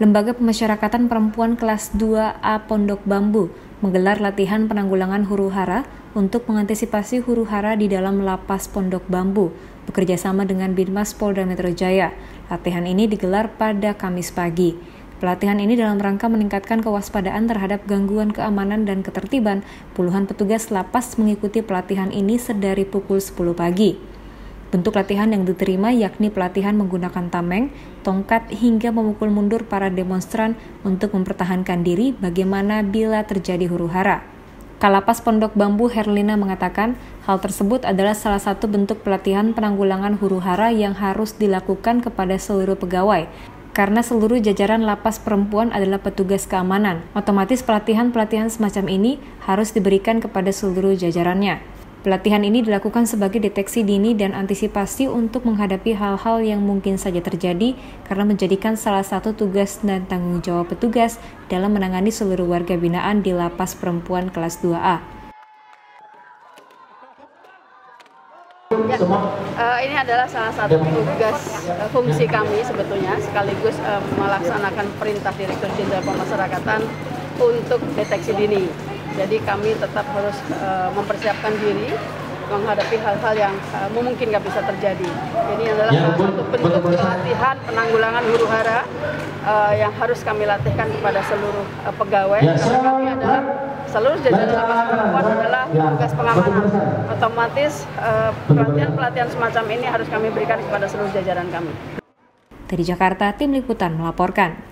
Lembaga Pemasyarakatan Perempuan kelas 2A Pondok Bambu menggelar latihan penanggulangan huru hara untuk mengantisipasi huru hara di dalam lapas Pondok Bambu bekerjasama dengan Binmas Polda Metro Jaya. Latihan ini digelar pada Kamis pagi. Pelatihan ini dalam rangka meningkatkan kewaspadaan terhadap gangguan keamanan dan ketertiban. Puluhan petugas lapas mengikuti pelatihan ini sedari pukul 10 pagi. Bentuk latihan yang diterima yakni pelatihan menggunakan tameng, tongkat hingga memukul mundur para demonstran untuk mempertahankan diri bagaimana bila terjadi huru hara. Kalapas Pondok Bambu Herlina mengatakan hal tersebut adalah salah satu bentuk pelatihan penanggulangan huru hara yang harus dilakukan kepada seluruh pegawai karena seluruh jajaran lapas perempuan adalah petugas keamanan. Otomatis pelatihan-pelatihan semacam ini harus diberikan kepada seluruh jajarannya. Pelatihan ini dilakukan sebagai deteksi dini dan antisipasi untuk menghadapi hal-hal yang mungkin saja terjadi karena menjadikan salah satu tugas dan tanggung jawab petugas dalam menangani seluruh warga binaan di lapas perempuan kelas 2A. Ya, uh, ini adalah salah satu tugas uh, fungsi kami sebetulnya sekaligus uh, melaksanakan perintah Direktur Jenderal Pemasyarakatan untuk deteksi dini jadi kami tetap harus uh, mempersiapkan diri menghadapi hal-hal yang uh, memungkinkan bisa terjadi. Ini adalah ya, salah satu bentuk pelatihan penanggulangan huru hara uh, yang harus kami latihkan kepada seluruh uh, pegawai. Ya, Karena kami adalah seluruh jajaran lapas perempuan adalah ya, tugas pengamanan. Otomatis pelatihan-pelatihan uh, semacam ini harus kami berikan kepada seluruh jajaran kami. Dari Jakarta, tim liputan melaporkan.